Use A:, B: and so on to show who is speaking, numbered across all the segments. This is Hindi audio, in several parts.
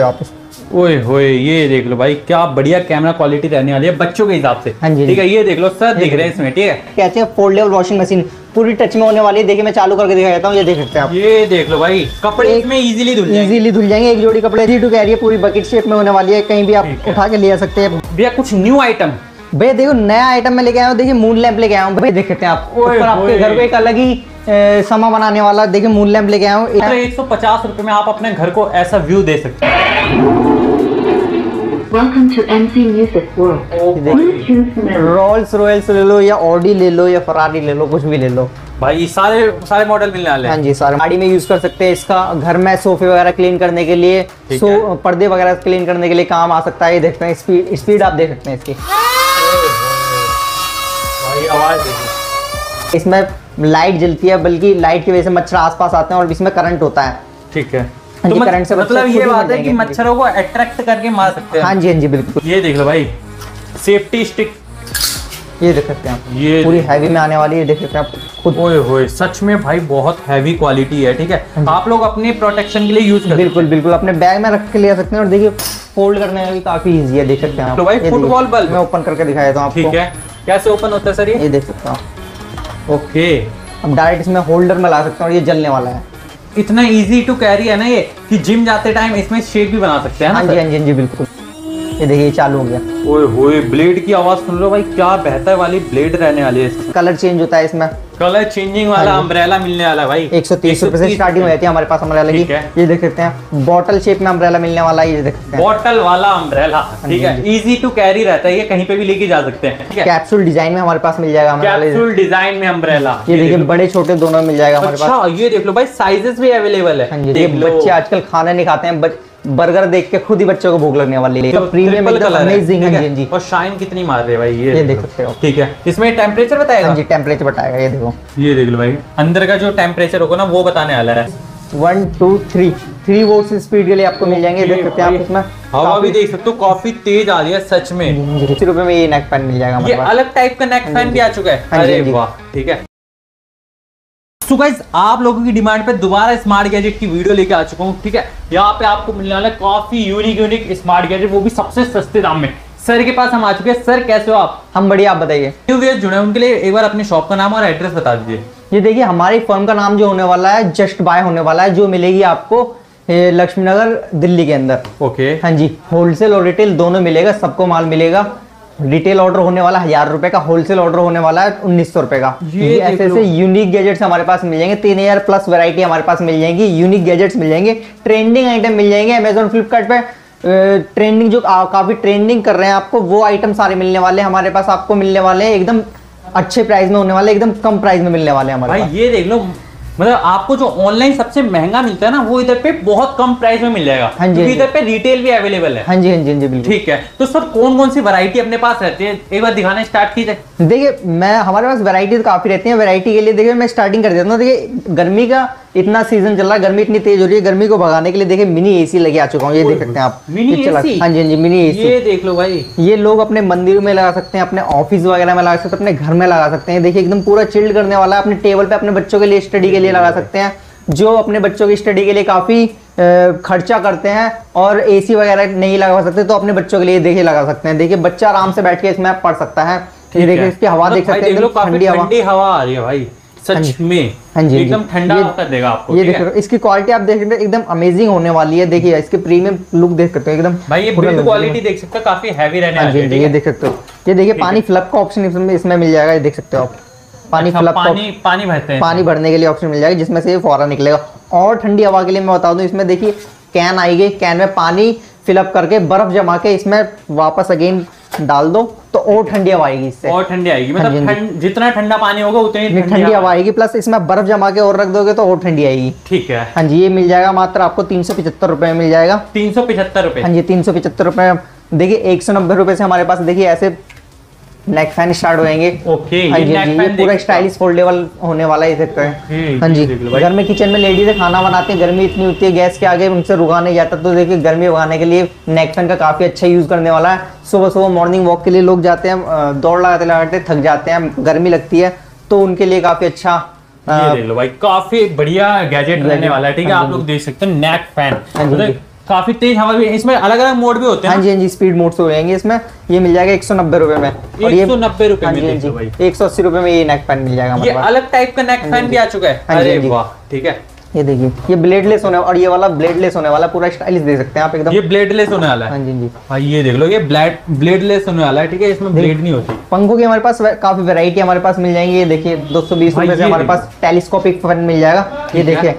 A: आप
B: ओए होए ये देख लो भाई क्या बढ़िया कैमरा क्वालिटी रहने वाली है बच्चों के हिसाब से।
A: हाँ जी,
B: ठीक है ये देख लो सर दिख रहे हैं इसमें ठीक है?
A: कहते हैं फोल्डेबल वॉशिंग मशीन पूरी टच में होने वाली है। देखिए मैं चालू करके दिखा देता हूँ ये देख सकते हैं आप।
B: ये देख लो भाई कपड़े
A: एक-
B: इसमें इजीली धुल जाएँगे।
A: इजीली धुल जाएँगे एक जोड़ी कपड़े। टू कैरी है पूरी बकेट शेप में होने वाली है। कहीं भी आप उठा के ले आ सकते हैं।
B: भैया कुछ न्यू आइटम
A: भैया देखो नया आइटम में लेके आया हूँ। देखिए मून लैंप लेके आया हूँ। भैया देख सकते हैं आप। आपके घर को एक अलग ही समा बनाने वाला। देखिए मून लैंप लेके आया हूँ।
B: तो एक सौ पचास रुपए में आप अपने घर को ऐसा व्यू दे सकते हैं.
A: रोल्स रॉयल्स ले लो या ऑडी ले लो या फरारी ले लो कुछ भी ले लो।
B: भाई सारे सारे मॉडल मिलने वाले
A: हाँ।
B: हैं
A: जी सारे। गाड़ी में यूज़ कर सकते हैं इसका। घर में सोफे वगैरह क्लीन करने के लिए सो पर्दे वगैरह क्लीन करने के लिए काम आ सकता है। ये देखते हैं स्पीड स्पीड आप देख सकते हैं इसकी।
B: भाई आवाज़ देखिए
A: इसमें लाइट जलती है बल्कि लाइट की वजह से मच्छर आसपास आते हैं और इसमें करंट होता है।
B: ठीक है।
A: हाँ
B: तो मत-
A: करंट से
B: मतलब ये बात है कि मच्छरों को अट्रैक्ट करके मार सकते हैं।
A: हाँ जी हाँ जी बिल्कुल।
B: ये देख लो भाई सेफ्टी स्टिक
A: ये देख सकते हैं आप।
B: ये
A: पूरी हैवी में आने वाली है देख सकते हैं आप खुद।
B: ओए होए सच में भाई बहुत हैवी क्वालिटी है ठीक है? आप लोग अपने प्रोटेक्शन के लिए यूज़ कर
A: बिल्कुल बिल्कुल अपने बैग में रख के ले सकते हैं और देखिए फोल्ड करने में भी काफ़ी इजी है देख सकते हैं आप।
B: तो भाई फुटबॉल बल्ब।
A: मैं ओपन करके दिखा देता हूँ आपको।
B: ठीक है। कैसे ओपन होता है सर ये?
A: ये देख सकते हो
B: ओके।
A: अब डायरेक्ट इसमें होल्डर में ला सकते हैं और ये जलने वाला है।
B: इतना इजी टू कैरी है ना ये कि जिम जाते टाइम इसमें शेक भी बना सकते हैं
A: हाँ जी हाँ जी हाँ जी बिल्कुल। ये देखिए ये चालू हो गया।
B: ओए होए ब्लेड की आवाज़ सुन लो भाई क्या बेहतर वाली ब्लेड रहने वाली है
A: कलर चेंज होता है इसमें।
B: कलर चेंजिंग वाला
A: हाँ
B: अम्ब्रेला मिलने वाला भाई।
A: एक सौ तीस रुपए से स्टार्टिंग हो जाती है हमारे पास अम्ब्रेला की। ये देख सकते हैं बॉटल शेप में अम्ब्रेला मिलने वाला है ये देख सकते हैं।
B: बॉटल वाला अम्ब्रेला ठीक
A: हाँ।
B: है इजी टू कैरी रहता है ये कहीं पे भी लेके जा सकते हैं
A: कैप्सूल डिज़ाइन में हमारे पास मिल जाएगा
B: कैप्सूल डिज़ाइन में अम्ब्रेला
A: ये देखिए बड़े छोटे दोनों मिल जाएगा हमारे पास।
B: अच्छा ये देख लो भाई साइजेस भी अवेलेबल है।
A: हाँ बच्चे आजकल खाना नहीं खाते हैं बर्गर देख के खुद ही बच्चों को भूख लगने वाली है।
B: तो
A: प्रीमियम एकदम अमेजिंग है।
B: है?
A: जी
B: और शाइन कितनी मार रहे हैं भाई ये
A: ये देख सकते हो।
B: ठीक है। इसमें टेम्परेचर बताएगा?
A: हाँ जी टेम्परेचर बताएगा ये देखो।
B: ये देख लो भाई। अंदर का जो टेम्परेचर होगा ना वो बताने वाला है।
A: One two three three volt speed के लिए आपको मिल जाएँगे। देख सकते हैं आप इसमें
B: हवा भी देख सकते हो काफ़ी तेज आ रही है सच में।
A: रुपए में ये नेक पैन मिल जाएगा
B: ये अलग टाइप का नेक फ़ैन भी आ चुका है।
A: हाँ
B: अरे
A: हाँ
B: वाह ठीक है। सो गाइस आप लोगों की डिमांड पे दोबारा स्मार्ट गैजेट की वीडियो लेके आ चुका हूँ ठीक है? यहाँ पे आपको मिलने वाला है काफ़ी यूनिक यूनिक स्मार्ट गैजेट वो भी सबसे सस्ते दाम में। सर के पास हम आ चुके हैं। सर कैसे हो आप?
A: हम बढ़िया आप बताइए।
B: न्यू व्यूअर्स जुड़े उनके लिए एक बार अपनी शॉप का नाम और एड्रेस बता दीजिए।
A: ये देखिए हमारी फर्म का नाम जो होने वाला है जस्ट बाय होने वाला है जो मिलेगी आपको लक्ष्मी नगर दिल्ली के अंदर।
B: ओके
A: हाँ जी होलसेल और रिटेल दोनों मिलेगा सबको माल मिलेगा। रिटेल ऑर्डर होने वाला हज़ार रुपए का होलसेल ऑर्डर होने वाला है उन्नीस सौ रुपए का।
B: ये
A: ऐसे ऐसे यूनिक गैजेट्स हमारे पास मिल जाएँगे तीन हज़ार प्लस वैरायटी हमारे पास मिल जाएँगी यूनिक गैजेट्स मिल जाएँगे ट्रेंडिंग आइटम मिल जाएँगे अमेजोन फ्लिपकार्ट पे ट्रेंडिंग जो काफ़ी ट्रेंडिंग कर रहे हैं आपको वो आइटम सारे मिलने वाले हैं हमारे पास आपको मिलने वाले हैं एकदम अच्छे प्राइस में होने वाले एकदम कम प्राइस में मिलने वाले हमारे
B: ये देख लो मतलब आपको जो ऑनलाइन सबसे महँगा मिलता है ना वो इधर पे बहुत कम प्राइस में मिल जाएगा।
A: हाँ जी, हाँ
B: इधर पे रिटेल भी अवेलेबल है।
A: हाँ जी हाँ जी हाँ जी बिल्कुल।
B: ठीक है। तो सर कौन कौन सी वैरायटी अपने पास रहती है? एक बार दिखाना स्टार्ट कीजिए।
A: देखिए मैं हमारे पास वैरायटी तो काफ़ी रहती है। वैरायटी के लिए देखिए मैं स्टार्टिंग कर देता हूँ। देखिए गर्मी का इतना सीज़न चल रहा है गर्मी इतनी तेज हो रही है गर्मी को भगाने के लिए देखिए मिनी एसी लगे आ चुका हूँ ये देख सकते हैं आप।
B: मिनी
A: चला- हाँ जी हाँ जी मिनी एसी
B: ये देख लो भाई।
A: ये लोग अपने मंदिर में लगा सकते हैं अपने ऑफ़िस वगैरह में लगा सकते हैं अपने घर में लगा सकते हैं। देखिए एकदम पूरा चिल्ड करने वाला है अपने टेबल पे अपने बच्चों के लिए स्टडी के लिए लगा सकते हैं। जो अपने बच्चों की स्टडी के लिए काफ़ी खर्चा करते हैं और एसी वगैरह नहीं लगा सकते तो अपने बच्चों के लिए देखिए लगा सकते हैं। देखिए बच्चा आराम से बैठ के इसमें पढ़ सकता है। ये देखिए इसकी हवा
B: मतलब
A: देख सकते हैं ठंडी हवा
B: आ रही है भाई। सच में।
A: हाँ जी, हाँ
B: एकदम ठंडा कर देगा आपको
A: ये
B: ठीक
A: देख रहे हो? इसकी क्वालिटी आप देख रहे हो एकदम अमेजिंग होने वाली है। देखिए इसके प्रीमियम लुक देख सकते हो एकदम
B: भाई ये बिल्ड क्वालिटी देख सकते हो काफ़ी हैवी रहने
A: हाँ
B: वाली है
A: हाँ जी, ये देख सकते हो। ये देखिए पानी फ्लप का ऑप्शन इसमें इसमें मिल जाएगा ये देख सकते हो आप। पानी
B: अच्छा, पानी पानी भरते हैं
A: पानी भरने के लिए ऑप्शन मिल जाएगा जिसमें से ये फ़ौरन निकलेगा। और ठंडी हवा के लिए मैं बता दूँ इसमें देखिए कैन आएगी कैन में पानी फिलअप करके बर्फ़ जमा के इसमें वापस अगेन डाल दो तो और ठंडी हवा आएगी इससे।
B: और ठंडी आएगी।
A: हाँ
B: मतलब
A: थंड़,
B: ठंड जितना ठंडा पानी होगा उतनी
A: ठंडी हवा आएगी। प्लस इसमें बर्फ़ जमा के और रख दोगे तो और ठंडी आएगी।
B: ठीक है।
A: हाँ जी ये मिल जाएगा मात्र आपको तीन सौ पिछहत्तर रुपए में मिल जाएगा।
B: तीन सौ पिछहत्तर रुपए।
A: हाँ जी तीन सौ पिछहत्तर रुपए। देखिए एक सौ नब्बे रुपए से हमारे पास देखिए ऐसे नेक फ़ैन स्टार्ट हो जाएँगे
B: ओके
A: हाँ
B: ये
A: जी जी ये पूरा स्टाइलिश फोल्डेबल होने वाला है
B: ओके,
A: हैं हाँ जी
B: लो।
A: घर में किचन में लेडीज़ खाना बनाते हैं गर्मी इतनी होती है गैस के आगे उनसे रुका नहीं जाता तो देखिए गर्मी भगाने के लिए नेक फ़ैन का काफ़ी अच्छा यूज़ करने वाला है। सुबह सुबह मॉर्निंग वॉक के लिए लोग जाते हैं दौड़ लगाते लगाते थक जाते हैं गर्मी लगती है तो उनके लिए काफ़ी अच्छा
B: ये देख लो भाई काफ़ी बढ़िया गैजेट रहने वाला है ठीक है?
A: हाँ
B: आप लोग देख सकते हैं नेक फ़ैन। काफ़ी तेज हवा भी है। इसमें अलग अलग मोड भी होते हैं
A: हाँ जी हाँ जी स्पीड मोड से हो जाएँगे इसमें। ये मिल जाएगा एक सौ नब्बे रुपए में। और ये
B: 190 रुपए
A: हाँ
B: में
A: हाँ
B: देखो
A: एक सौ अस्सी रुपए में ये नेक पैन मिल जाएगा
B: ये अलग टाइप का नेक फ़ैन भी आ चुका है।
A: हाँ
B: अरे
A: हाँ
B: वाह ठीक है।
A: ये देखिए ये ब्लेडलेस होने और ये वाला ब्लेडलेस होने वाला पूरा स्टाइलिश दे सकते हैं आप एकदम।
B: ये ब्लेडलेस होने वाला
A: हाँ।
B: है
A: जी हाँ जी।
B: भाई ये देख लो ये ब्लेड ब्लेडलेस होने वाला है ठीक है? इसमें ब्लेड नहीं होती।
A: पंखों की हमारे पास काफ़ी वैरायटी हमारे पास मिल जाएँगी। ये देखिए दो सौ बीस रुपए से हमारे पास टेलीस्कोपिक फ़ैन मिल जाएगा। ये देखिए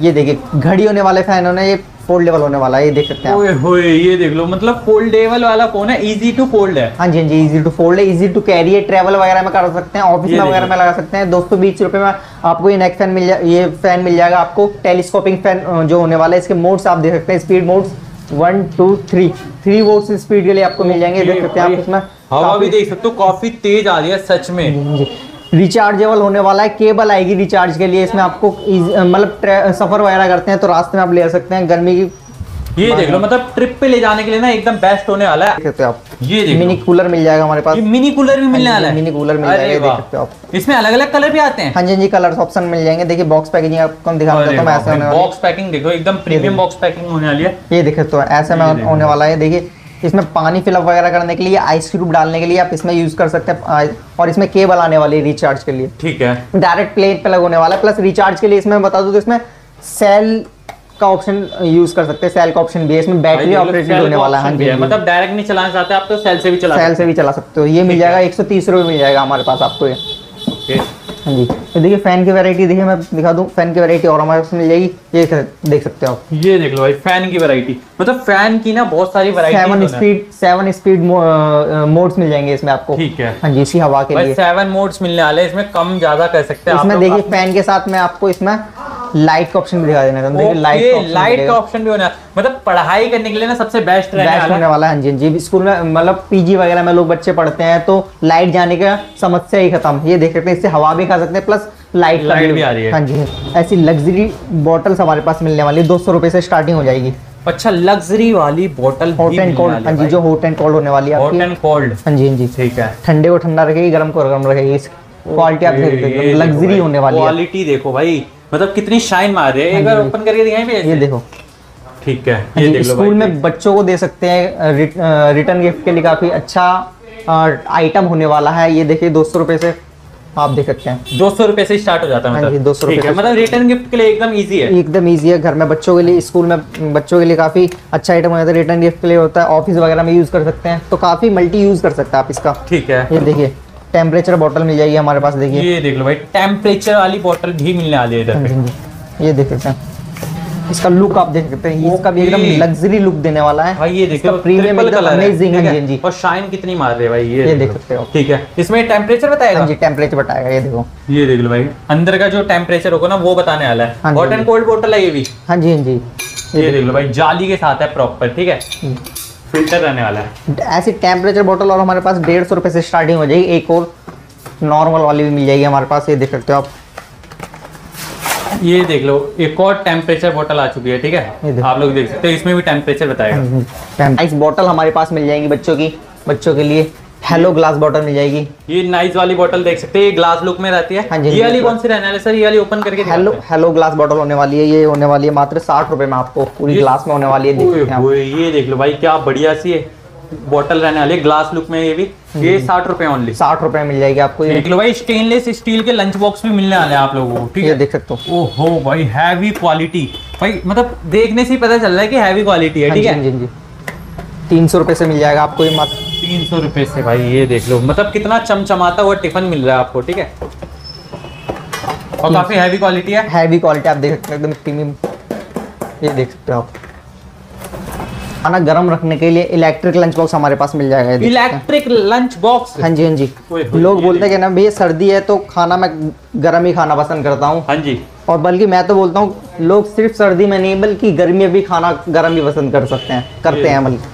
A: ये देखिए घड़ी होने वाले फ़ैन होने ये फोल्डेबल होने वाला है ये देख सकते हैं
B: ओए होए ये देख लो मतलब फोल्डेबल वाला फ़ोन है इजी टू फोल्ड है।
A: हाँ जी हाँ जी इजी टू फोल्ड है इजी टू कैरी है ट्रैवल वगैरह में कर सकते हैं ऑफ़िस में वगैरह में लगा सकते हैं। दो सौ बीस रुपए में आपको ये नेक फ़ैन मिल जाए ये फ़ैन मिल जाएगा आपको टेलीस्कोपिंग फ़ैन जो होने वाला है इसके मोड्स आप देख सकते हैं speed modes one two three three volt speed के लिए आपको मिल जाएँगे देख सकते हैं आप इसमें
B: हवा भी देख सकते हो काफ़ी तेज आ रही है सच में।
A: रिचार्जेबल होने वाला है केबल आएगी रिचार्ज के लिए। इसमें आपको मतलब सफ़र वगैरह करते हैं तो रास्ते में आप ले सकते हैं। गर्मी की
B: ये देख लो मतलब ट्रिप पे ले जाने के लिए ना एकदम बेस्ट होने वाला है।
A: देख सकते हो आप।
B: ये देख
A: मिनी कूलर मिल जाएगा हमारे पास।
B: ये मिनी कूलर भी मिलने
A: हाँ
B: वाला है।
A: मिनी कूलर मिल जाएगा, देख सकते हो आप।
B: इसमें अलग अलग कलर भी आते हैं?
A: हाँ जी हाँ जी कलर्स ऑप्शन मिल जाएँगे। देखिए बॉक्स पैकेजिंग आपको दिखा देता हूँ ऐसे होने वाला
B: बॉक्स पैकिंग देखो एकदम प्रीमियम बॉक्स पैकिंग होने वाली है।
A: ये देखे तो ऐसे में होने वाला है। देखिए इसमें पानी फिलअप वगैरह करने के लिए आइस क्यूब डालने के लिए आप इसमें यूज़ कर सकते हैं और इसमें केबल आने वाली है रिचार्ज के लिए।
B: ठीक है।
A: डायरेक्ट प्लेन पे लग होने वाला है प्लस रिचार्ज के लिए इसमें बता दूँ तो इसमें सेल का ऑप्शन यूज़ कर सकते हैं सेल का ऑप्शन भी है। इसमें बैटरी ऑपरेटेड होने वाला है। हाँ
B: है। मतलब डायरेक्ट नहीं चलाना चाहते आप तो सेल से भी चला
A: सेल से भी चला सकते हो। ये मिल जाएगा एक सौ तीस रुपये मिल जाएगा हमारे पास आपको ये।
B: हैं।
A: जी। तो देखिए फ़ैन की वैरायटी देखिए मैं दिखा दूँ। फ़ैन की वैरायटी और हमारे पास मिल जाएगी। ये देख सकते हो आप।
B: ये देख लो भाई फ़ैन की वैरायटी मतलब फ़ैन की ना बहुत सारी variety seven
A: speed seven speed modes मिल जाएँगे इसमें आपको।
B: ठीक है।
A: हाँ जी इसी हवा के लिए।
B: सेवन मोड्स मिलने वाले इसमें कम ज़्यादा कर सकते हैं
A: इसमें देखिए फ़ैन के साथ में आपको इसमें लाइट का ऑप्शन भी दिखा देना हूँ। देखिए लाइट
B: लाइट का ऑप्शन भी होना मतलब पढ़ाई करने के लिए ना सबसे बेस्ट
A: बेस्ट होने वाला। है हाँ जी हाँ जी। स्कूल में मतलब पीजी वगैरह में लोग बच्चे पढ़ते हैं तो लाइट जाने का समस्या ही खत्म। ये देख सकते हैं इससे हवा भी खा सकते हैं प्लस लाइट का
B: भी आ रही है।
A: हाँ जी ऐसी लग्जरी बॉटल्स हमारे पास मिलने वाली है। दो सौ रुपये से स्टार्टिंग हो जाएगी।
B: अच्छा लग्जरी वाली बोतल
A: हॉट एंड कोल्ड हाँ जी जो हॉट एंड कोल्ड होने वाली है
B: हॉट एंड कोल्ड
A: हाँ जी हाँ जी।
B: ठीक है।
A: ठंडे को ठंडा रखेगी गर्म को गर्म रखेगी। क्वालिटी आप हैं लग्जरी होने वाली है।
B: क्वालिटी देखो भाई। मतलब कितनी शाइन मार रही है। एक बार ओपन करके दिखाएँ भी
A: ये देखो।
B: ठीक है
A: हाँ
B: ये देख लो
A: स्कूल में बच्चों को दे सकते हैं रिटर्न गिफ्ट के लिए काफ़ी अच्छा आइटम होने वाला है। ये देखिए दो सौ रुपये से आप देख सकते हैं।
B: दो सौ रुपए से स्टार्ट हो जाता है
A: हाँ
B: मतलब।
A: 200
B: ठीक
A: रुपए
B: मतलब रिटर्न गिफ्ट के लिए एकदम इजी है।
A: एकदम ईजी है। घर में बच्चों के लिए स्कूल में बच्चों के लिए काफ़ी अच्छा आइटम होता है रिटर्न गिफ्ट के लिए होता है। ऑफ़िस वगैरह में यूज़ कर सकते हैं तो काफ़ी मल्टी यूज़ कर सकते हैं आप इसका।
B: ठीक है।
A: ये देखिए टेम्परेचर बॉटल मिल जाएगी हमारे पास देखिए।
B: ये देख लो भाई टेम्परेचर वाली बोतल भी मिलने वाली है इधर
A: हाँ। ये देख सकते हैं। इसका लुक आप देख सकते हैं इसका भी एकदम लग्जरी लुक देने वाला है।
B: भाई ये देखो
A: प्रीमियम एकदम अमेजिंग है।
B: है?
A: जी
B: और शाइन कितनी मार रहे हैं भाई ये
A: ये
B: देख
A: सकते हो।
B: ठीक है? इसमें टेम्परेचर बताएगा?
A: हाँ जी टेम्परेचर बताएगा ये देखो।
B: ये देख लो भाई अंदर का जो टेम्परेचर होगा ना वो बताने वाला है। हॉट एंड कोल्ड बोतल है ये भी।
A: हाँ जी हाँ जी।
B: ये देख लो भाई जाली के साथ है प्रॉपर ठीक है? फ़िल्टर रहने वाला है।
A: ऐसी टेम्परेचर बॉटल और हमारे पास डेढ़ सौ रुपये से स्टार्टिंग हो जाएगी। एक और नॉर्मल वाली भी मिल जाएगी हमारे पास ये देख सकते हो आप।
B: ये देख लो एक और टेम्परेचर बोतल आ चुकी है ठीक है? आप लोग देख सकते हो इसमें भी टेम्परेचर बताएगा।
A: बॉटल हमारे पास मिल जाएगी बच्चों की बच्चों के लिए। हेलो ग्लास बॉटल मिल जाएगी।
B: ये नाइस वाली बोतल देख सकते हैं ये ग्लास लुक में रहती है।
A: हाँ जी,
B: ये वाली कौन सी रहने वाली सर ये वाली ओपन करके
A: हेलो हेलो ग्लास बॉटल होने वाली है ये होने वाली है मात्र साठ रुपए में आपको पूरी ग्लास में होने वाली है हैं
B: ये देख लो भाई क्या बढ़िया सी है बोतल रहने वाली है ग्लास लुक में ये भी। ये साठ रुपए ओनली
A: साठ रुपए मिल जाएगी आपको ये
B: देख लो भाई स्टेनलेस स्टील के लंच बॉक्स भी मिलने वाले हैं आप लोगों को ठीक है?
A: देख सकते हो।
B: ओहो भाई हैवी क्वालिटी भाई मतलब देखने से ही पता चल रहा है कि हैवी क्वालिटी है
A: हाँ
B: ठीक है?
A: हाँ जी हाँ जी। तीन सौ रुपये से मिल जाएगा आपको ये मात्र।
B: तीन सौ रुपए से भाई ये देख लो। मतलब कितना चमचमाता हुआ टिफ़िन मिल रहा है आपको ठीक है? और काफ़ी हैवी क्वालिटी है।
A: हैवी क्वालिटी आप देख सकते हो एकदम प्रीमियम ये देख सकते हो आप। खाना गर्म रखने के लिए इलेक्ट्रिक लंच बॉक्स हमारे पास मिल जाएगा।
B: इलेक्ट्रिक लंच बॉक्स
A: हाँ। जी हाँ जी। लोग बोलते हैं कि ना भैया सर्दी है तो खाना मैं गर्म ही खाना पसंद करता हूँ।
B: हाँ जी।
A: और बल्कि मैं तो बोलता हूँ लोग सिर्फ़ सर्दी में नहीं बल्कि गर्मी में भी खाना गर्म ही पसंद कर सकते हैं करते हैं बल्कि।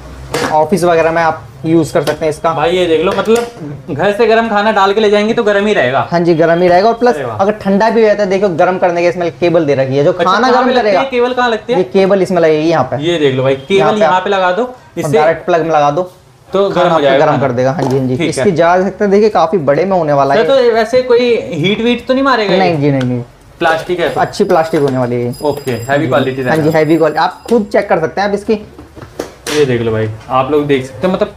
A: ऑफ़िस वगैरह में आप यूज़ कर सकते हैं इसका।
B: भाई ये देख लो मतलब घर से गर्म खाना डाल के ले जाएँगे तो गर्म ही रहेगा।
A: हाँ जी गर्म ही रहेगा और प्लस अगर ठंडा भी रहता है देखो गर्म करने के इसमें केबल दे रखी है। जो
B: अच्छा,
A: खाना गर्म करेगा।
B: केबल कहाँ लगती
A: ये
B: है
A: केबल इसमें लगेगी यहाँ पे।
B: ये देख लो भाई केबल यहाँ पे लगा दो।
A: डायरेक्ट प्लग में लगा दो।
B: तो गर्म हो जाएगा
A: गर्म कर देगा। हाँ जी हाँ जी। इसकी जा सकते हैं देखिए काफ़ी बड़े में होने वाला है।
B: तो वैसे कोई हीट वीट तो नहीं मारेगा
A: नहीं जी नहीं नहीं।
B: प्लास्टिक है तो?
A: अच्छी प्लास्टिक होने वाली है
B: ओके हैवी क्वालिटी
A: हाँ जी हैवी क्वालिटी आप खुद चेक कर सकते हैं आप इसकी
B: ये देख लो भाई आप लोग देख सकते हो मतलब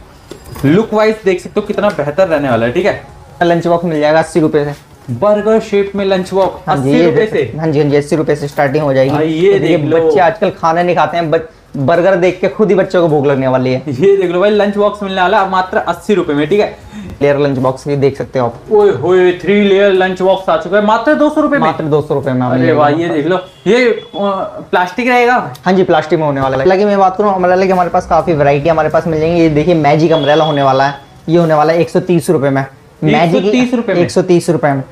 B: लुक वाइज देख सकते हो कितना बेहतर रहने वाला है ठीक है?
A: लंच बॉक्स मिल जाएगा अस्सी रुपए से।
B: बर्गर शेप में लंच बॉक्स
A: हाँ
B: अस्सी रुपए से?
A: हाँ जी हाँ जी अस्सी रुपए से स्टार्टिंग हो जाएगी।
B: ये देख।
A: बच्चे आजकल खाना नहीं खाते हैं बर्गर देख के खुद ही बच्चों को भूख लगने वाली है।
B: ये देख लो भाई लंच बॉक्स मिलने वाला है मात्र अस्सी रुपए में ठीक है?
A: लेयर लंच बॉक्स की देख सकते हो आप।
B: ओए होए थ्री लेयर लंच बॉक्स आ चुका है। मात्र दो सौ रुपए
A: मात्र दो सौ रुपए में
B: अरे भाई ये देख लो। ये प्लास्टिक रहेगा?
A: हाँ जी प्लास्टिक में होने वाला है। हालाँकि मैं बात करूँ अम्ब्रेला की हमारे पास काफ़ी वैरायटी हमारे पास मिल जाएँगी। ये देखिए मैजिक अम्ब्रेला होने वाला है। ये होने वाला है एक सौ तीस रुपए में।
B: 130 रुपए में?
A: एक सौ तीस रुपए में।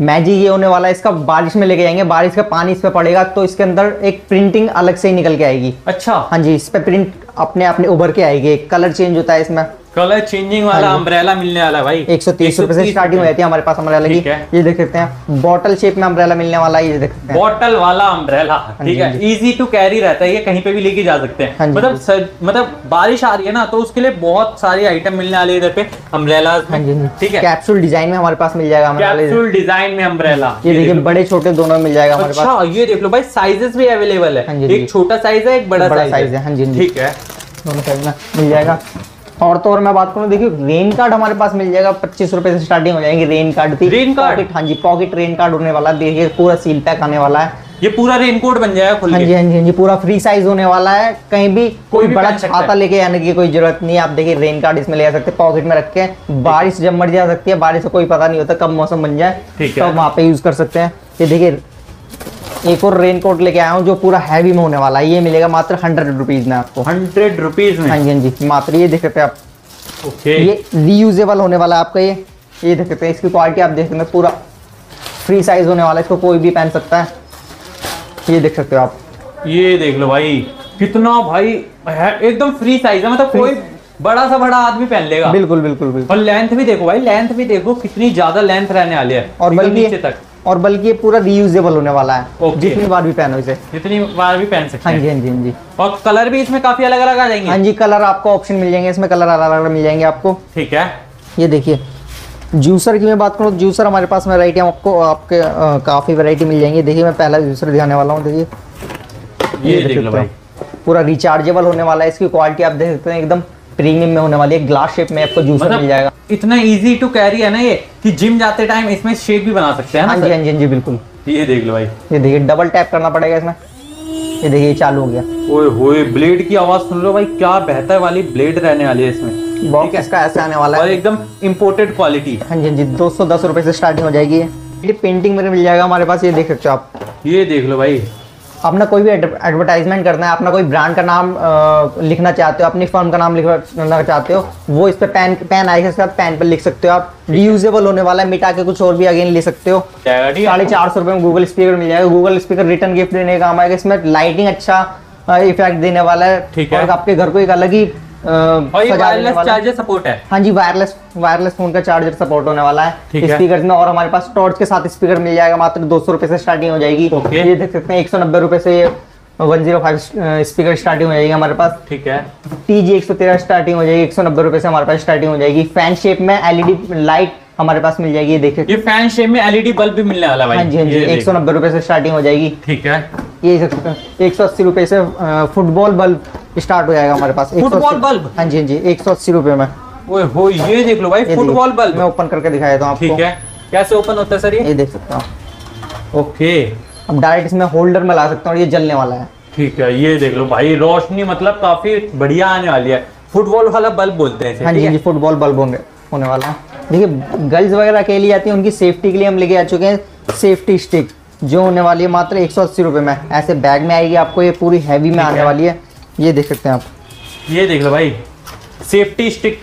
A: मैजिक ये होने वाला है इसका बारिश में लेके जाएँगे। बारिश का पानी इस पर पड़ेगा तो इसके अंदर एक प्रिंटिंग अलग से ही निकल के आएगी।
B: अच्छा।
A: हाँ जी इस पर प्रिंट अपने अपने उभर के आएगी कलर चेंज होता है इसमें।
B: कलर चेंजिंग वाला
A: हाँ
B: अम्ब्रेला मिलने वाला है भाई।
A: एक सौ तीस रुपए से स्टार्टिंग हो जाती है हमारे पास अम्ब्रेला की। ये देख सकते हैं बॉटल शेप में अम्ब्रेला मिलने वाला है ये देख सकते हैं।
B: बॉटल वाला अम्ब्रेला ठीक
A: हाँ।
B: है इजी टू कैरी रहता है ये कहीं पे भी लेके जा सकते हैं।
A: हाँ
B: मतलब मतलब बारिश आ रही है ना तो उसके लिए बहुत सारे आइटम मिलने वाले इधर पे अम्ब्रेला
A: हाँ हाँ
B: ठीक है।
A: कैप्सूल डिज़ाइन में हमारे पास मिल जाएगा
B: कैप्सूल डिज़ाइन में अम्ब्रेला
A: ये देखिए बड़े छोटे दोनों मिल जाएगा हमारे पास।
B: अच्छा ये देख लो भाई साइजेस भी अवेलेबल
A: हाँ।
B: है
A: हाँ।
B: एक छोटा साइज़ है एक बड़ा साइज़
A: है, हाँ। हाँ।
B: ठीक है।
A: दोनों साइज़ में मिल जाएगा। और तो और मैं बात करूँ देखिए रेन कार्ड हमारे पास मिल जाएगा पच्चीस रुपए से स्टार्टिंग हो जाएँगे रेन कार्ड थी
B: रेन कार्ड?
A: हाँ जी पॉकेट रेन कार्ड होने वाला है देखिए पूरा सील पैक आने वाला है।
B: ये पूरा रेनकोट बन जाएगा खुल
A: हाँ जी हाँ जी हाँ जी पूरा फ्री साइज़ होने वाला है। कहीं भी कोई
B: भी
A: बड़ा छाता लेके आने की कोई ज़रूरत नहीं है आप देखिए रेन कार्ड इसमें ले जा सकते हैं पॉकेट में रख के। बारिश जब मर जा सकती है बारिश से कोई पता नहीं होता कब मौसम बन जाए
B: है।
A: वहाँ पे यूज़ कर सकते हैं। ये देखिए एक और रेन कोट लेके आया हूँ जो पूरा हैवी में होने वाला है। ये मिलेगा मात्र हंड्रेड रुपीज़ में आपको।
B: हंड्रेड रुपीज़ में?
A: हाँ जी हाँ जी। मात्र ये देख सकते हैं आप।
B: ओके
A: ये रीयूजेबल होने वाला है आपका ये। ये देख सकते हैं इसकी क्वालिटी आप देख सकते हैं पूरा फ्री साइज़ होने वाला है। इसको कोई भी पहन सकता है। ये देख सकते हो आप।
B: ये देख लो भाई कितना भाई है एकदम फ्री साइज़ है। मतलब कोई बड़ा सा बड़ा आदमी पहन लेगा।
A: बिल्कुल बिल्कुल बिल्कुल।
B: और लेंथ भी देखो भाई लेंथ भी देखो कितनी ज़्यादा लेंथ रहने वाली है।
A: और बल्कि
B: नीचे तक।
A: और बल्कि ये पूरा रीयूजेबल होने वाला है
B: ओके।
A: जितनी बार भी पहनो इसे।
B: जितनी बार भी पहन सकते
A: हाँ
B: हैं।
A: जी हाँ जी हाँ जी।
B: और कलर भी इसमें काफ़ी अलग अलग आ जाएँगे।
A: हाँ जी कलर आपको ऑप्शन मिल जाएँगे इसमें कलर अलग अलग मिल जाएँगे आपको।
B: ठीक है।
A: ये देखिए जूसर की मैं बात करूँ जूसर हमारे पास वैरायटी आपको आपके काफ़ी वैरायटी मिल जाएँगी। देखिए मैं पहला जूसर दिखाने वाला हूँ देखिए।
B: ये
A: देख
B: लो भाई।
A: पूरा रिचार्जेबल होने वाला है इसकी क्वालिटी आप देख सकते हैं एकदम। प्रीमियम में होने वाली है ग्लास शेप में आपको जूसर मिल जाएगा।
B: मतलब इतना इजी टू कैरी है ना ये कि जिम जाते टाइम इसमें शेक भी बना सकते हैं
A: हाँ जी हाँ जी हाँ जी बिल्कुल।
B: ये देख लो भाई।
A: ये देखिए डबल टैप करना पड़ेगा इसमें। ये देखिए चालू हो गया।
B: ओए होए ब्लेड की आवाज़ सुन लो भाई? क्या बेहतर वाली ब्लेड रहने वाली है इसमें।
A: बॉक्स इसका ऐसे आने वाला
B: और
A: है
B: एकदम इम्पोर्टेड क्वालिटी
A: हाँ जी हाँ जी दो सौ दस रुपये से स्टार्टिंग हो जाएगी ये। पेंटिंग में मिल जाएगा हमारे पास ये देख सकते हो आप।
B: ये देख लो भाई।
A: अपना कोई भी एडवर्टाइजमेंट करना है अपना कोई ब्रांड का नाम आ, लिखना चाहते हो अपनी फर्म का नाम लिखना चाहते हो वो इस पर पेन पेन आएगा इसके साथ पेन पर लिख सकते हो आप। रीयूजेबल होने वाला है मिटा के कुछ और भी अगेन ले सकते हो। साढ़े चार सौ रुपये में गूगल स्पीकर मिल जाएगा। गूगल स्पीकर रिटर्न गिफ्ट देने का काम आएगा। इसमें लाइटिंग अच्छा इफ़ेक्ट देने वाला है।
B: ठीक है।
A: और आपके घर को एक अलग ही देने
B: वायरलेस चार्जर सपोर्ट है?
A: हाँ जी वायरलेस वायरलेस फ़ोन का चार्जर सपोर्ट होने वाला है।
B: है।
A: स्पीकर में और हमारे पास टॉर्च के साथ स्पीकर मिल जाएगा मात्र दो सौ रुपए से स्टार्टिंग हो जाएगी। ये देख सकते हैं एक सौ नब्बे रुपए से one zero five speaker starting हो जाएगी हमारे पास।
B: ठीक है।
A: टी जी एक सौ तेरह स्टार्टिंग हो जाएगी एक सौ नब्बे रुपए से हमारे पास स्टार्टिंग हो जाएगी। फ़ैन शेप में एलईडी लाइट हमारे पास मिल जाएगी ये देखिए।
B: ये फ़ैन शेप में एलईडी बल्ब भी मिलने वाला भाई।
A: हाँ जी हाँ जी एक सौ नब्बे रुपए से स्टार्टिंग हो जाएगी।
B: ठीक है।
A: ये हैं एक सौ अस्सी रुपए से फुटबॉल बल्ब स्टार्ट हो जाएगा हमारे पास।
B: Football bulb?
A: हाँ जी हाँ जी एक सौ अस्सी रुपए में।
B: ओए हो ये देख लो भाई फुटबॉल बल्ब
A: मैं ओपन करके दिखा देता हूँ
B: ठीक है। कैसे ओपन होता है सर ये?
A: देख सकता हूँ।
B: ओके।
A: अब डायरेक्ट इसमें होल्डर में ला सकता हूँ ये जलने वाला है।
B: ठीक है ये देख लो भाई रोशनी मतलब काफ़ी बढ़िया आने वाली है। फुटबॉल वाला बल्ब बोलते हैं
A: हाँ जी हाँ
B: है।
A: जी फुटबॉल बल्ब होंगे होने वाला है। देखिए गर्ल्स वगैरह के लिए आती है उनकी सेफ्टी के लिए हम लेके आ चुके हैं सेफ्टी स्टिक जो होने वाली है मात्र एक सौ में। ऐसे बैग में आएगी आपको ये पूरी हैवी में आने वाली है। ये देख सकते हैं आप।
B: ये देख लो भाई सेफ्टी स्टिक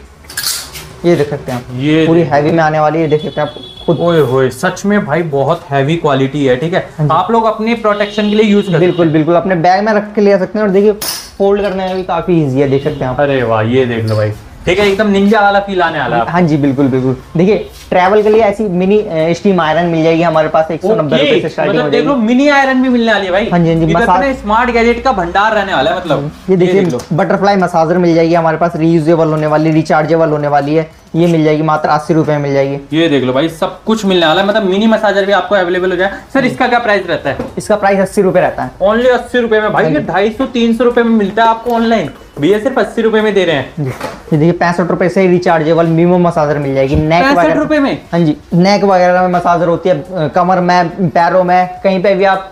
A: ये देख सकते हैं आप।
B: ये
A: पूरी हैवी में आने वाली है देख सकते हैं आप खुद।
B: ओए होए सच में भाई बहुत हैवी क्वालिटी है ठीक है? आप लोग अपने प्रोटेक्शन के लिए यूज़ कर
A: बिल्कुल बिल्कुल अपने बैग में रख के ले सकते हैं और देखिए फोल्ड करने में भी काफ़ी ईजी है देख सकते हैं आप।
B: अरे वाह ये देख लो भाई। ठीक है एकदम निंजा वाला फील आने वाला हाँ
A: जी बिल्कुल बिल्कुल। देखिए ट्रैवल के लिए ऐसी मिनी स्टीम आयरन मिल जाएगी हमारे पास एक सौ नब्बे रुपए से स्टार्टिंग
B: मतलब देख लो मिनी आयरन भी मिलने वाली है भाई।
A: हाँ जी, हाँ जी, मसाज-
B: स्मार्ट गैजेट का भंडार रहने वाला है मतलब।
A: ये देखिए बटरफ्लाई मसाजर मिल जाएगी हमारे पास रीयूजेबल होने वाली रिचार्जेबल होने वाली है। ये मिल जाएगी मात्र अस्सी रुपए मिल जाएगी।
B: ये देख लो भाई सब कुछ मिलने वाला है। मतलब मिनी मसाजर भी आपको अवेलेबल हो जाए। सर इसका क्या प्राइस रहता है?
A: इसका प्राइस अस्सी रुपए रहता है।
B: ओनली अस्सी रुपए में। भाई ये ढाई सौ तीन सौ रुपए में मिलता है आपको ऑनलाइन भैया सिर्फ़ अस्सी रुपए में दे रहे हैं।
A: जी। ये देखिए पैंसठ रुपए से रिचार्जेबल मीमो मसाजर मिल जाएगी। नेक
B: पैंसठ
A: वगैरह।
B: रुपए में?
A: हाँ जी नेक वगैरह में मसाजर होती है। कमर में पैरों में कहीं पे भी आप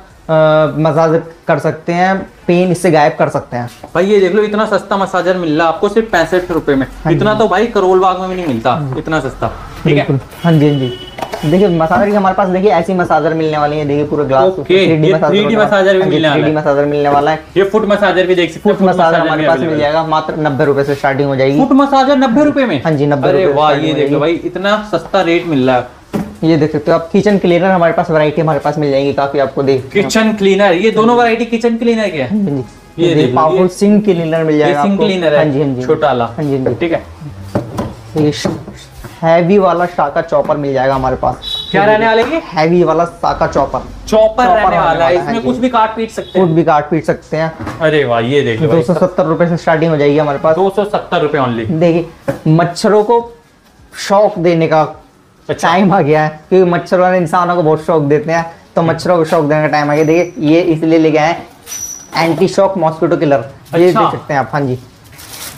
A: मसाज कर सकते हैं पेन इससे गायब कर सकते हैं।
B: भाई ये देख लो इतना सस्ता मसाजर मिल रहा है आपको सिर्फ़ पैंसठ रुपए में।
A: हाँ
B: इतना तो भाई करोल बाग में भी नहीं मिलता इतना सस्ता ठीक है?
A: हाँ जी हाँ जी। देखिए मसाजर की हमारे पास देखिए ऐसी मसाजर मिलने वाली है देखिए पूरे ग्लास
B: 3D मसाजर भी मिलने वाला है।
A: मसाजर मिलने वाला है।
B: ये फुट मसाजर भी देख सकते
A: फुट मसाजर हमारे पास मिल जाएगा मात्र नब्बे रुपए से स्टार्टिंग हो जाएगी।
B: फुट मसाजर नब्बे रुपए में?
A: हाँ जी,
B: नब्बे
A: रुपए
B: वाह ये देख लो भाई इतना सस्ता रेट मिल रहा है।
A: ये देख सकते हो आप किचन क्लीनर हमारे पास वैरायटी हमारे पास मिल जाएगी काफ़ी आपको देख
B: किचन क्लीनर ये दोनों वैरायटी किचन क्लीनर के हैं?
A: हाँ जी।
B: ये
A: पावरफुल सिंक क्लीनर मिल जाएगा
B: सिंक क्लीनर
A: हाँ
B: है
A: जी हाँ जी।
B: छोटा वाला।
A: हाँ जी हाँ जी।
B: ठीक है।
A: ये हैवी वाला शाका चॉपर मिल जाएगा हमारे पास।
B: क्या रहने वाले ये?
A: हैवी वाला साका चॉपर
B: चॉपर रहने वाला है। इसमें
A: हाँ
B: कुछ भी काट पीट सकते हैं।
A: भी काट पीट सकते हैं।
B: अरे वाह ये देख
A: दो सौ सत्तर रुपए से स्टार्टिंग हो जाएगी हमारे पास।
B: दो सौ सत्तर रुपए ओनली
A: देखिए मच्छरों को शौक देने का
B: अच्छा।
A: टाइम आ गया है क्योंकि मच्छर वाले इंसानों को बहुत शौक देते हैं तो मच्छरों को शौक देने का टाइम आ गया। देखिए ये इसलिए ले गए हैं एंटी शॉक मॉस्किटो किलर ये
B: अच्छा।
A: देख सकते हैं आप हाँ जी।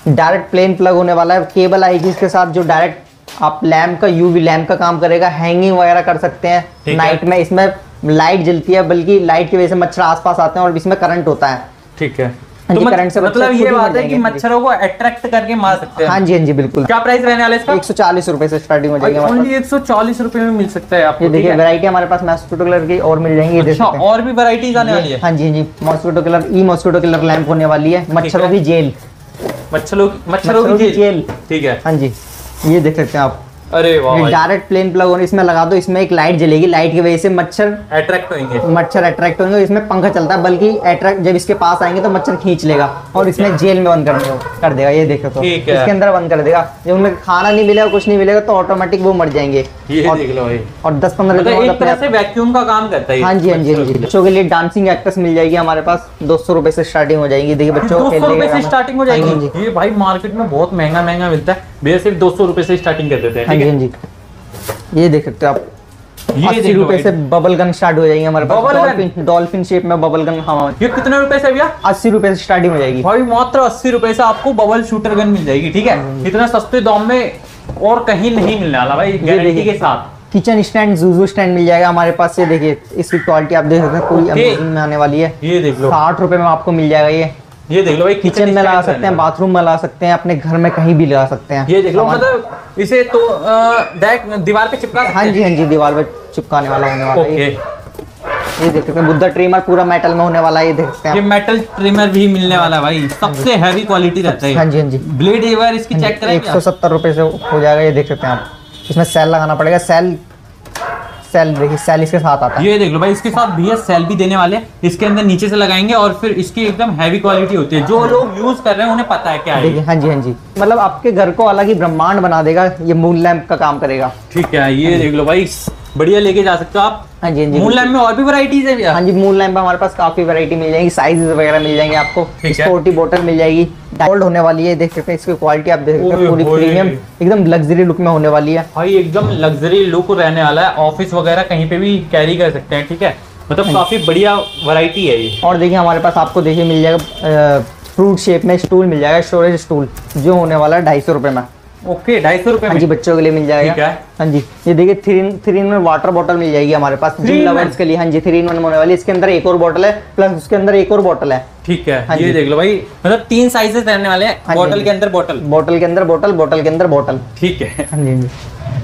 A: डायरेक्ट प्लेन प्लग होने वाला है केबल आएगी इसके साथ जो डायरेक्ट आप लैम्प का यूवी लैम्प का काम करेगा हैंगिंग वगैरह कर सकते हैं। नाइट में इसमें लाइट जलती है बल्कि लाइट की वजह से मच्छर आसपास आते हैं और इसमें करंट होता है।
B: ठीक हाँ। तो
A: जी,
B: मत-
A: करंट से
B: मतलब ये बात है कि मच्छरों को अट्रैक्ट करके मार सकते
A: हाँ। जी हाँ जी बिल्कुल।
B: क्या प्राइस रहने वाला इसका?
A: एक सौ चालीस रुपए से स्टार्टिंग हो जाएगी
B: ओनली एक सौ चालीस रुपए में मिल सकता है आपको
A: देखिए वैरायटी हमारे पास मॉस्किटो कलर की और मिल जाएँगी
B: अच्छा और भी वैरायटीज आने वाली है?
A: हाँ जी हाँ जी मॉस्किटो कलर ई मॉस्किटो कलर लैंप होने वाली है मच्छरों की जेल।
B: मच्छरों मच्छरों की जेल। ठीक है।
A: हाँ जी ये देख सकते हैं आप।
B: अरे वाह
A: डायरेक्ट प्लेन प्लग होने इसमें लगा दो इसमें एक लाइट जलेगी। लाइट की वजह से मच्छर
B: अट्रैक्ट होंगे।
A: मच्छर अट्रैक्ट होंगे इसमें पंखा चलता है बल्कि अट्रैक्ट जब इसके पास आएँगे तो मच्छर खींच लेगा और इसमें जेल में बंद कर देगा कर देगा ये देखो तो। इसके अंदर बंद कर देगा। जब उनमें खाना नहीं मिलेगा कुछ नहीं मिलेगा तो ऑटोमेटिक वो मर जाएँगे। और, दस पंद्रह
B: वैक्यूम का काम करता है
A: हाँ जी हाँ जी हाँ जी। बच्चों के लिए डांसिंग एक्ट्रेस मिल जाएगी हमारे पास। दो सौ रुपए से स्टार्टिंग हो जाएगी। देखिए बच्चों को लिए
B: स्टार्टिंग हो
A: हाँ हाँ
B: जाएगी ये भाई मार्केट में बहुत महँगा महँगा मिलता है। भैया सिर्फ़ दो सौ रुपए से स्टार्टिंग कर देते हैं
A: हाँ जी
B: है?
A: हाँ जी। ये देख सकते हो आप।
B: ये
A: अस्सी रुपए से बबल गन स्टार्ट हो जाएगी हमारे पास।
B: Bubble gun?
A: Dolphin dolphin shape में बबल गन हाँ।
B: ये कितने रुपए से भैया?
A: अस्सी रुपए से स्टार्टिंग हो जाएगी।
B: भाई मात्र अस्सी रुपए से आपको बबल शूटर गन मिल जाएगी ठीक है? इतना सस्ते दाम में और कहीं नहीं मिलने वाला भाई गारंटी के साथ।
A: किचन स्टैंड जूजू स्टैंड मिल जाएगा हमारे पास। ये देखिए इसकी क्वालिटी आप देख सकते हैं पूरी अमेजिंग में आने वाली है।
B: ये देख लो।
A: साठ रुपए में आपको मिल जाएगा ये।
B: ये देख लो भाई
A: किचन में लगा सकते हैं बाथरूम में लगा सकते हैं अपने घर में कहीं भी लगा सकते हैं।
B: ये देख लो मतलब इसे तो डायरेक्ट दीवार पे चिपका
A: हाँ जी हाँ जी दीवार पे चिपकाने वाला होने वाला है।
B: ओके।
A: ये देख सकते हैं बुद्धा ट्रिमर पूरा मेटल में होने वाला है ये देख सकते हैं
B: ये मेटल ट्रिमर भी मिलने वाला है भाई सबसे हैवी क्वालिटी रहता है
A: हाँ जी हाँ जी।
B: ब्लेड एक बार इसकी चेक करें
A: एक सौ सत्तर रुपए से हो जाएगा ये देख सकते हैं आप। इसमें सेल लगाना पड़ेगा सेल सेल देखिए सेल इसके साथ आता है।
B: ये देख लो भाई इसके साथ भैया सेल भी देने वाले इसके अंदर नीचे से लगाएँगे और फिर इसकी एकदम हैवी क्वालिटी होती है। जो लोग यूज़ कर रहे हैं उन्हें पता है क्या है।
A: हाँ जी हाँ जी। मतलब आपके घर को अलग ही ब्रह्मांड बना देगा ये मूल लैम्प का काम करेगा।
B: ठीक है ये देख लो भाई बढ़िया लेके जा सकते हो आप।
A: हाँ जी हाँ जी
B: मून लैम्प में और भी वैरायटीज है भैया?
A: हाँ जी मून लैंप हमारे पास काफ़ी वैरायटी मिल जाएगी साइजेस वगैरह मिल जाएँगे आपको।
B: है।
A: स्पोर्टी बोतल मिल जाएगी। गोल्ड होने वाली है देख सकते हैं इसकी क्वालिटी आप देख सकते हैं पूरी प्रीमियम एकदम लग्जरी लुक में होने वाली है।
B: भाई एकदम लग्जरी लुक रहने वाला है। ऑफ़िस वगैरह कहीं पे भी कैरी कर सकते हैं ठीक है? मतलब काफ़ी बढ़िया वैरायटी है ये।
A: और देखिए हमारे पास आपको देखिए मिल जाएगा फ्रूट शेप में स्टूल मिल जाएगा स्टोरेज स्टूल जो होने वाला है ढाई सौ रुपए में।
B: ओके ढाई सौ रुपए
A: हाँ जी बच्चों के लिए मिल जाएगा। हाँ। जी ये देखिए three in three in water bottle मिल जाएगी हमारे पास जिम लवर्स के लिए। हाँ जी थ्री इन वन होने वाली इसके अंदर एक और बॉटल है प्लस उसके अंदर एक और बॉटल है।
B: ठीक है
A: हाँ
B: ये देख लो भाई मतलब तीन साइजेस रहने वाले हैं
A: हाँ
B: बॉटल
A: हाँ
B: के अंदर बॉटल
A: बॉटल के अंदर बॉटल बॉटल के अंदर बॉटल
B: ठीक है।
A: हाँ जी हाँ जी।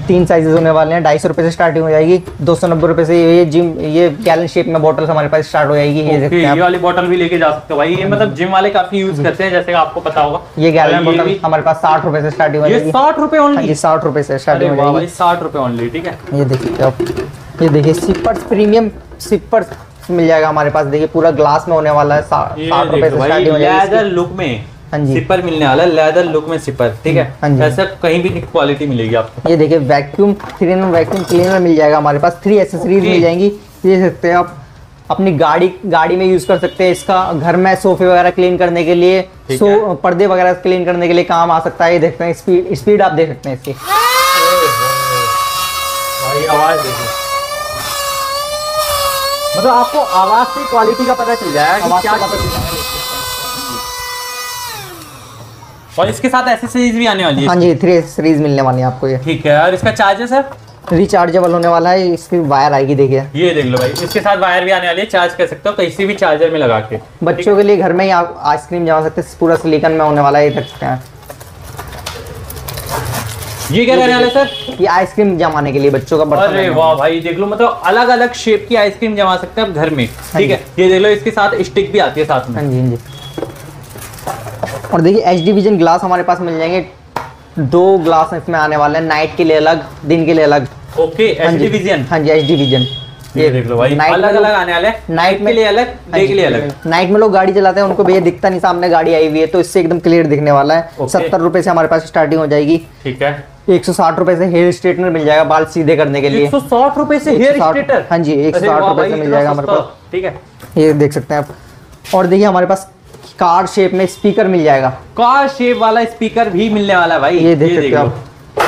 A: तीन साइजेस होने वाले हैं। ढाई सौ रुपये से स्टार्टिंग हो जाएगी। दो सौ नब्बे रुपये से ये जिम ये गैलन शेप में बॉटल हमारे पास स्टार्ट हो जाएगी। ये देखते हैं
B: ये वाली बॉटल भी लेके जा सकते हो भाई। ये मतलब जिम वाले काफ़ी यूज़ करते हैं जैसे आपको पता होगा।
A: ये गैलन बॉटल हमारे पास साठ रुपये से स्टार्टिंग हो जाएगी।
B: साठ रुपए
A: हाँ
B: ओनली
A: साठ रुपये से स्टार्टिंग हो
B: भाई
A: जाएगी।
B: साठ रुपए ओनली ठीक है।
A: ये देख सकते हो आप। ये देखिए सिपर्स प्रीमियम सिपर्स मिल जाएगा हमारे पास। देखिए पूरा ग्लास में होने वाला है। साठ
B: रुपए
A: से स्टार्टिंग हो जाएगी
B: लुक में।
A: हाँ।
B: सिपर मिलने वाला है लेदर लुक में सिपर ठीक है?
A: हाँ
B: ऐसा कहीं भी क्वालिटी मिलेगी आपको।
A: ये देखिए वैक्यूम थ्री वैक्यूम क्लीनर मिल जाएगा हमारे पास। थ्री एसेसरीज मिल जाएँगी। ये सकते हैं आप अपनी गाड़ी गाड़ी में यूज़ कर सकते हैं इसका। घर में सोफे वगैरह क्लीन करने के लिए सो पर्दे वगैरह क्लीन करने के लिए काम आ सकता है। ये देखते हैं स्पीड स्पीड आप देख सकते हैं इसकी।
B: आवाज़ मतलब आपको आवाज़ की क्वालिटी का पता चल जाएगा कि
A: आवाज़
B: क्या
A: से पता चल
B: और इसके साथ एसेसरीज भी आने वाली है
A: हाँ जी थ्री सीरीज़ मिलने वाली है आपको ये।
B: ठीक है और इसका चार्जर सर
A: रिचार्जेबल होने वाला है इसकी वायर आएगी देखिए।
B: ये देख लो भाई इसके साथ वायर भी आने वाली है चार्ज कर सकते हो कहीं भी चार्जर में लगा के।
A: बच्चों के लिए घर में ही आप आइसक्रीम जमा सकते हैं पूरा सिलिकन में होने वाला है ये देख सकते हैं।
B: ये क्या रहने वाला सर?
A: ये आइसक्रीम जमाने के लिए बच्चों का बर्तन
B: अरे वाह भाई देख लो मतलब अलग अलग शेप की आइसक्रीम जमा सकते हैं आप घर में ठीक है? ये देख लो इसके साथ स्टिक भी आती है साथ में।
A: हाँ जी हाँ जी। और देखिए एच डिवीज़न ग्लास हमारे पास मिल जाएँगे। दो ग्लास इसमें आने वाले हैं नाइट के लिए अलग दिन के लिए अलग।
B: Okay H
A: G.
B: डिवीज़न
A: हाँ जी एच डिवीज़न
B: ये देख लो भाई
A: नाइट में
B: अलग
A: लोग-
B: अलग आने वाले
A: नाइट
B: नाइट
A: में-
B: लिए अलग डे के लिए अलग।
A: नाइट में लोग गाड़ी चलाते हैं उनको भैया दिखता नहीं सामने गाड़ी आई हुई है तो इससे एकदम क्लियर दिखने वाला है। सत्तर रुपए से हमारे पास स्टार्टिंग हो जाएगी।
B: ठीक है।
A: एक सौ साठ रुपए से हेयर स्ट्रेटनर मिल जाएगा बाल सीधे करने के लिए।
B: एक सौ साठ रुपए से हेयर
A: 160
B: स्ट्रेटर
A: हाँ जी, 160 रुपए से मिल जाएगा हमारे पास।
B: ठीक है।
A: ये देख सकते हैं आप। और देखिए हमारे पास कार शेप में स्पीकर मिल जाएगा।
B: कार शेप वाला स्पीकर भी मिलने वाला है भाई।
A: ये देख सकते हो।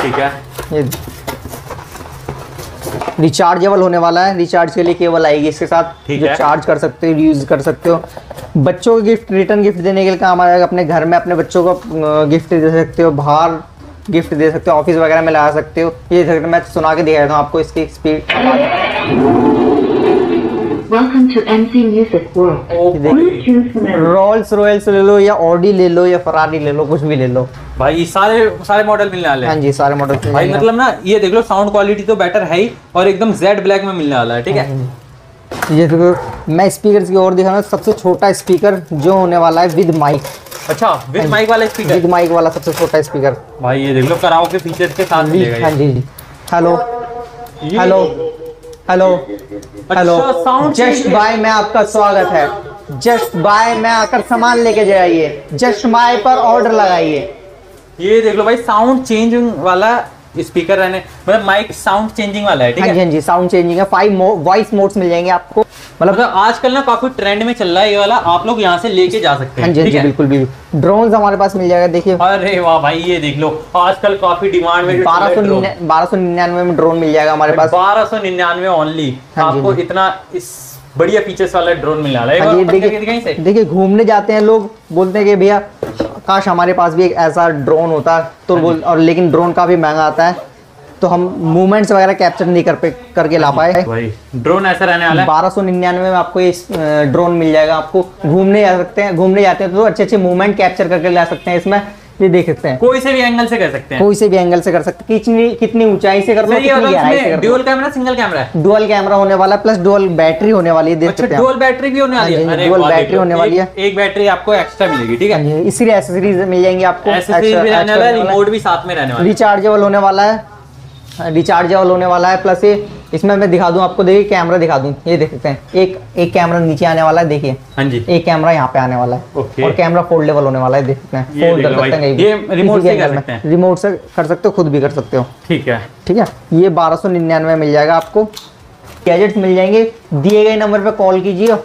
B: ठीक है।
A: ये रिचार्जेबल होने वाला है। रिचार्ज के लिए केबल आएगी इसके साथ।
B: ठीक
A: जो
B: है।
A: चार्ज कर सकते हो यूज़ कर सकते हो। बच्चों को गिफ्ट रिटर्न गिफ्ट देने के लिए काम आएगा। अपने घर में अपने बच्चों को गिफ्ट दे सकते हो। बाहर गिफ्ट दे सकते हो। ऑफ़िस वगैरह में लगा सकते हो। ये देख सकते मैं सुना के दिखा देता हूँ आपको इसकी speed
C: Welcome to MC Music World. Bluetooth
A: Rolls Royals ले लो या ऑडी ले लो या फरारी ले लो कुछ भी ले लो।
B: भाई सारे सारे मॉडल मिलने वाले
A: हाँ।
B: हैं
A: जी सारे मॉडल
B: भाई मतलब ना ये देख लो साउंड क्वालिटी तो बेटर है ही और एकदम जेड ब्लैक में मिलने वाला है ठीक है?
A: ये देखो मैं स्पीकर की ओर दिखा रहा सबसे छोटा स्पीकर जो होने वाला है विद माइक
B: अच्छा विद माइक वाला स्पीकर
A: विद माइक वाला सबसे छोटा स्पीकर
B: भाई ये देख लो कराओ के फीचर्स के साथ मिलेगा
A: हाँ जी जी। Hello hello hello hello just buy में आपका स्वागत है। जस्ट बाय में आकर सामान लेके जाइए। जस्ट बाय पर ऑर्डर लगाइए।
B: ये देख लो भाई साउंड चेंजिंग वाला स्पीकर रहने मतलब माइक साउंड चेंजिंग वाला है ठीक
A: हाँ?
B: है
A: हाँ जी साउंड चेंजिंग है। फाइव वॉइस मोड्स मिल जाएँगे आपको। मतलब
B: मतलब आजकल ना काफ़ी ट्रेंड में चल रहा है ये वाला आप लोग यहाँ से लेके जा सकते
A: हाँ
B: हैं
A: जी हाँ जी बिल्कुल बिल्कुल। ड्रोन हमारे पास मिल जाएगा देखिए।
B: अरे वाह भाई ये देख लो आजकल काफ़ी डिमांड में
A: बारह सौ बारह सौ निन्यानवे में ड्रोन मिल जाएगा हमारे पास।
B: बारह सौ निन्यानवे ओनली
A: हाँ
B: आपको
A: हाँ
B: इतना इस बढ़िया फीचर्स वाला ड्रोन मिलने वाला है।
A: हाँ
B: दिखाएँ
A: घूमने जाते हैं लोग बोलते हैं कि भैया काश हमारे पास भी एक ऐसा ड्रोन होता तो
B: हाँ
A: बोल और लेकिन ड्रोन काफ़ी महँगा आता है तो हम मूवमेंट्स वगैरह कैप्चर नहीं कर पे करके ला पाए।
B: भाई ड्रोन ऐसा रहने वाला है।
A: बारह सौ निन्यानवे में आपको ये ड्रोन मिल जाएगा। आपको घूमने जा सकते हैं घूमने जाते हैं तो अच्छे अच्छे मूवमेंट कैप्चर करके ला सकते हैं इसमें। ये देख सकते हैं।
B: कोई से भी एंगल से कर सकते हैं।
A: कोई से भी एंगल से कर सकते हैं। कितनी कितनी ऊंचाई से कर सकते
B: हैं ये
A: कितनी गहराई से कर लो।
B: Dual camera single camera
A: dual camera होने वाला है प्लस डुअल बैटरी होने वाली है देख
B: अच्छा
A: सकते हैं
B: डुअल बैटरी भी होने वाली
A: हाँ।
B: है
A: जी,
B: अरे
A: dual
B: वाह,
A: बैटरी होने वाली
B: है। एक बैटरी आपको एक्स्ट्रा मिलेगी ठीक है?
A: इसलिए इसी एसेसरीज मिल जाएँगी आपको
B: है रिमोट भी साथ में रहने वाला
A: रिचार्जेबल होने वाला है। रिचार्जेबल होने वाला है प्लस ये इसमें मैं दिखा दूँ आपको देखिए कैमरा दिखा दूँ। ये देख सकते हैं एक एक कैमरा नीचे आने वाला है देखिए।
B: हाँ जी।
A: एक कैमरा यहाँ पे आने वाला है।
B: ओके।
A: और कैमरा फोल्डेबल होने वाला है देख सकते हैं। फोल्ड कर सकते हैं।
B: ये रिमोट से कर सकते हैं।
A: रिमोट से कर सकते हो खुद भी कर सकते हो।
B: ठीक है।
A: ठीक है? ये बारह मिल जाएगा आपको। गैजेट्स मिल जाएँगे। दिए गए नंबर पे कॉल कीजिए।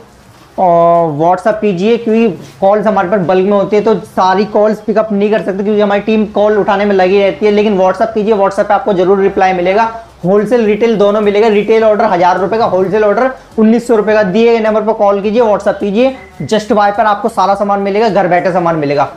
A: और व्हाट्सअप कीजिए, क्योंकि कॉल्स हमारे पास बल्क में होती है तो सारी कॉल्स पिकअप नहीं कर सकते, क्योंकि हमारी टीम कॉल उठाने में लगी रहती है। लेकिन व्हाट्सअप कीजिए व्हाट्सएप पे आपको ज़रूर रिप्लाई मिलेगा। होलसेल रिटेल दोनों मिलेगा। रिटेल ऑर्डर हज़ार रुपए का होलसेल ऑर्डर उन्नीस सौ रुपए का। दिए गए नंबर पर कॉल कीजिए व्हाट्सअप कीजिए। जस्ट बाय पर आपको सारा सामान मिलेगा, घर बैठे सामान मिलेगा।